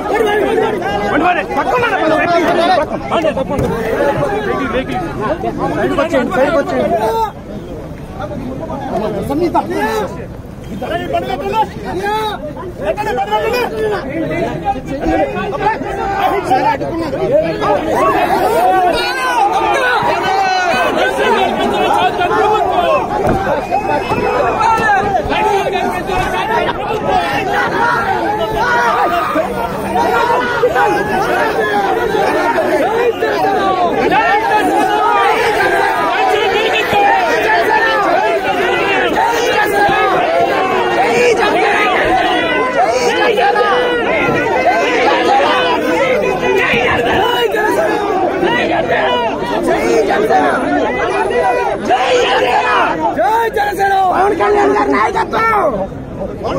అడుగుతున్నారు जय चर हुन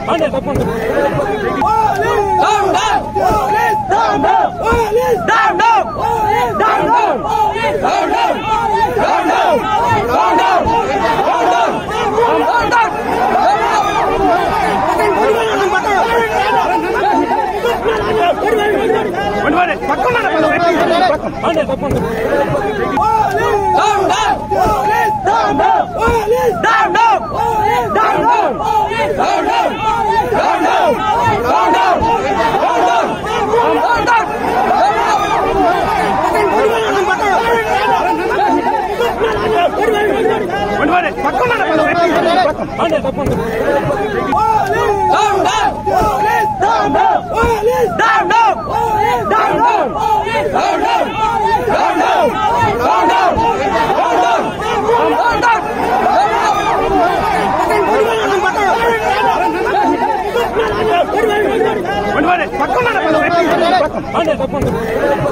Come on, come on, come on, police ¡Vamos! ¡Vamos! ¡Vamos! ¡Vamos! está poniendo.